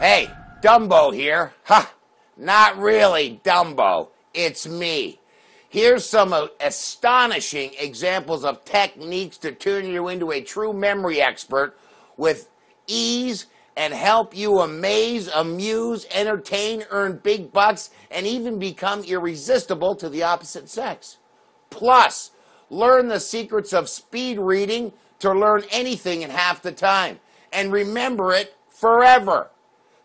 Hey, Dumbo here. Ha! Not really Dumbo. It's me. Here's some uh, astonishing examples of techniques to turn you into a true memory expert with ease and help you amaze, amuse, entertain, earn big bucks, and even become irresistible to the opposite sex. Plus, learn the secrets of speed reading to learn anything in half the time and remember it forever.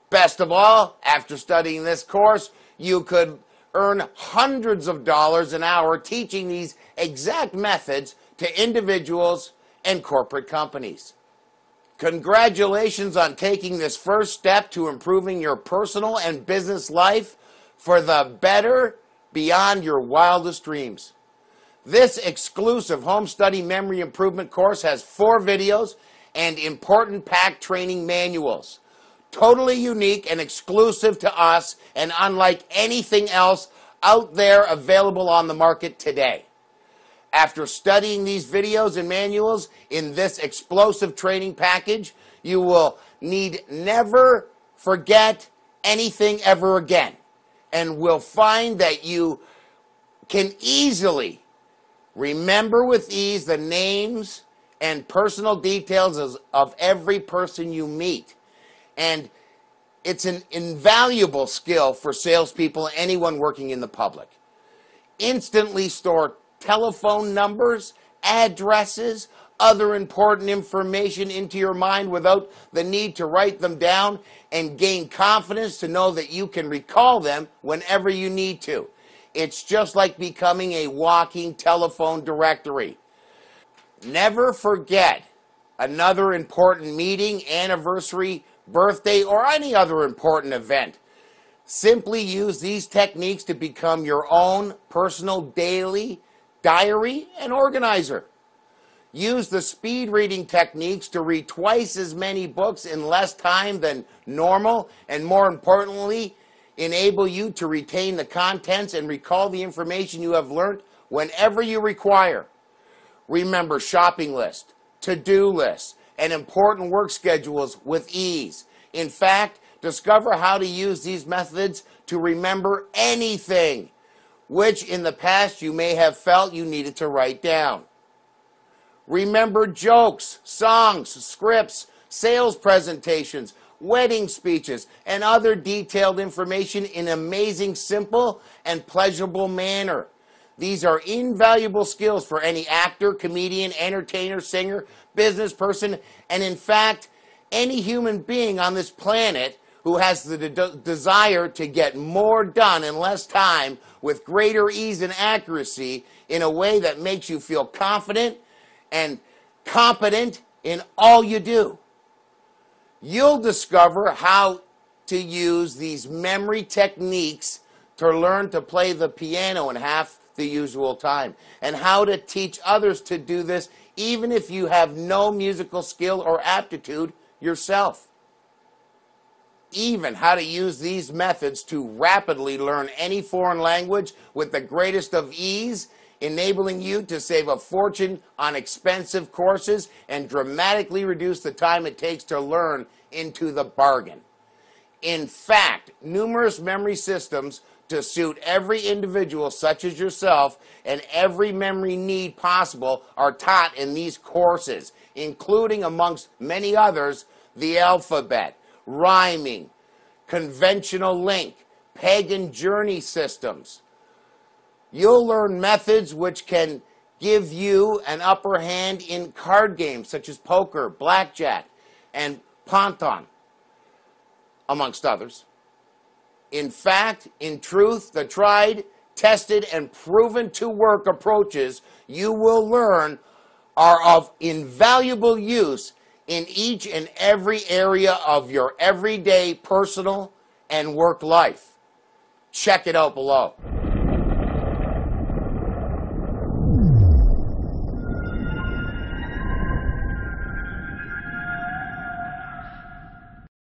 Best of all, after studying this course, you could earn hundreds of dollars an hour teaching these exact methods to individuals and corporate companies. Congratulations on taking this first step to improving your personal and business life for the better beyond your wildest dreams. This exclusive home study memory improvement course has four videos and important packed training manuals. Totally unique and exclusive to us and unlike anything else out there available on the market today. After studying these videos and manuals in this explosive training package, you will need never forget anything ever again and will find that you can easily remember with ease the names and personal details of every person you meet. And it's an invaluable skill for salespeople, anyone working in the public. Instantly store telephone numbers, addresses, other important information into your mind without the need to write them down and gain confidence to know that you can recall them whenever you need to. It's just like becoming a walking telephone directory. Never forget another important meeting, anniversary, birthday, or any other important event. Simply use these techniques to become your own personal daily diary and organizer. Use the speed reading techniques to read twice as many books in less time than normal, and more importantly, enable you to retain the contents and recall the information you have learned whenever you require. Remember shopping lists, to do lists, and important work schedules with ease. In fact, discover how to use these methods to remember anything, which in the past you may have felt you needed to write down. Remember jokes, songs, scripts, sales presentations, wedding speeches, and other detailed information in amazing, simple, and pleasurable manner. These are invaluable skills for any actor, comedian, entertainer, singer, business person, and in fact, any human being on this planet who has the de- desire to get more done in less time with greater ease and accuracy in a way that makes you feel confident and competent in all you do. You'll discover how to use these memory techniques to learn to play the piano in half the usual time and how to teach others to do this even if you have no musical skill or aptitude yourself. Even how to use these methods to rapidly learn any foreign language with the greatest of ease, enabling you to save a fortune on expensive courses and dramatically reduce the time it takes to learn into the bargain. In fact, numerous memory systems to suit every individual, such as yourself, and every memory need possible are taught in these courses, including, amongst many others, the alphabet, rhyming, conventional link, peg and journey systems. You'll learn methods which can give you an upper hand in card games such as poker, blackjack, and pontoon, amongst others. In fact, in truth, the tried, tested, and proven to work approaches you will learn are of invaluable use in each and every area of your everyday personal and work life. Check it out below.